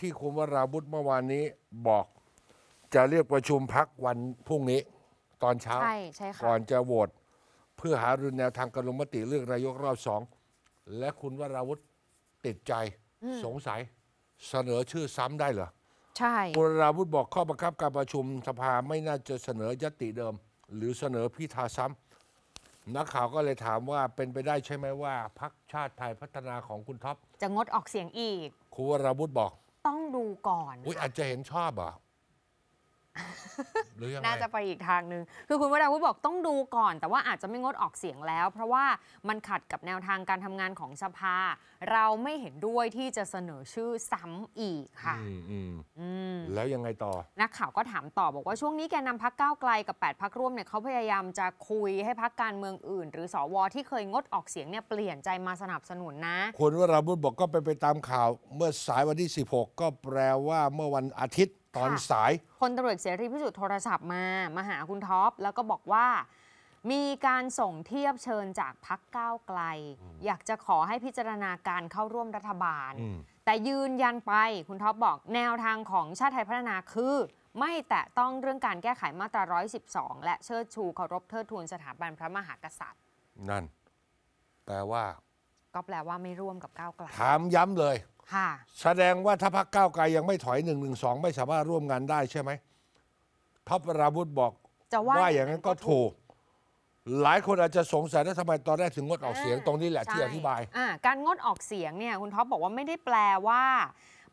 ที่คุณวราวุธเมื่อวานนี้บอกจะเรียกประชุมพักวันพรุ่งนี้ ตอนเช้า ใช่ใช่ค่ะก่อนจะโหวตเพื่อหารือแนวทางการลงมติเลือกนายกรอบสอง และคุณวราวุธติดใจสงสัยเสนอชื่อซ้ำได้เหรอ ใช่ คุณวราวุธบอกข้อบังคับการประชุมสภาไม่น่าจะเสนอยติเดิม หรือเสนอพิธาซ้ำนักข่าวก็เลยถามว่าเป็นไปได้ใช่ไหมว่าพักชาติไทยพัฒนาของคุณท็อปจะงดออกเสียงอีก คุณวราวุธบอก ต้องดูก่อน อุ้ยค่ะอาจจะเห็นชอบเหรอะ หรือยังไงน่าจะไปอีกทางหนึ่งคือคุณวราวุฒิบอกต้องดูก่อน แต่ว่าอาจจะไม่งดออกเสียงแล้ว เพราะว่ามันขัดกับแนวทางการทำงานของสภา เราไม่เห็นด้วยที่จะเสนอชื่อซ้ำอีกค่ะอืมอืมอืมแล้วยังไงต่อ นักข่าวก็ถามต่อบอกว่าช่วงนี้แกนนำพักก้าวไกลกับ 8 พักร่วมเนี่ยเขาพยายามจะคุยให้พักการเมืองอื่น หรือสวที่เคยงดออกเสียงเนี่ยเปลี่ยนใจมาสนับสนุนนะคุณวราวุธบอกก็เป็นไปตามข่าว เมื่อสายวันที่ 16 ก็แปลว่าเมื่อวันอาทิตย์ ตอนค่ะสายพลตำรวจเสรีพิสุทธิ์โทรศัพท์มา มาหาคุณท็อป แล้วก็บอกว่า มีการส่งเทียบเชิญจากพรรคก้าวไกล อยากจะขอให้พิจารณาการเข้าร่วมรัฐบาลอืมแต่ยืนยันไปคุณท็อปบอกแนวทางของชาติไทยพัฒนาคือ ไม่แตะต้องเรื่องการแก้ไขมาตรา 112 และเชิดชูเคารพเทิดทูนสถาบันพระมหากษัตริย์ นั่น แปลว่า ก็แปลว่าไม่ร่วมกับก้าวไกลถามย้ำเลย ค่ะ แสดงว่าถ้าพักก้าวไกลยังไม่ถอย1นึไม่สามารถร่วมงานได้ใช่ไหมท็อปวราวุธบอกจะว่าว่าอย่างนั้นก็ถูก หลายคนอาจจะสงสัยว่าทำไมตอนแรกถึงงดออกเสียงอ่าตรงนี้แหละที่ใช่อธิบาย อ่าการงดออกเสียงเนี่ยคุณท็อปบอกว่าไม่ได้แปลว่า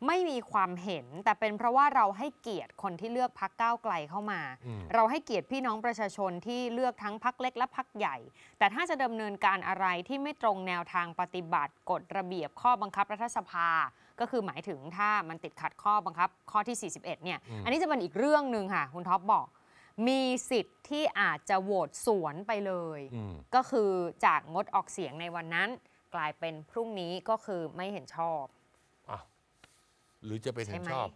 ไม่มีความเห็น แต่เป็นเพราะว่าเราให้เกียรติคนที่เลือกพักก้าวไกลเข้ามาอืมเราให้เกียรติพี่น้องประชาชนที่เลือกทั้งพักเล็กและพักใหญ่ แต่ถ้าจะดำเนินการอะไรที่ไม่ตรงแนวทางปฏิบัติกฎระเบียบข้อบังคับรัฐสภา ก็คือหมายถึงถ้ามันติดขัดข้อบังคับข้อที่ 41 เนี่ย อันนี้จะเป็นอีกเรื่องหนึ่งค่ะคุณท็อปบอกมีสิทธิ์ที่อาจจะโหวตสวนไปเลยอืมก็คือจากงดออกเสียงในวันนั้น กลายเป็นพรุ่งนี้ก็คือไม่เห็นชอบอะ หรือจะเป็นเห็นใช่ไหมชอบ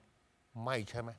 ไม่ใช่ไหม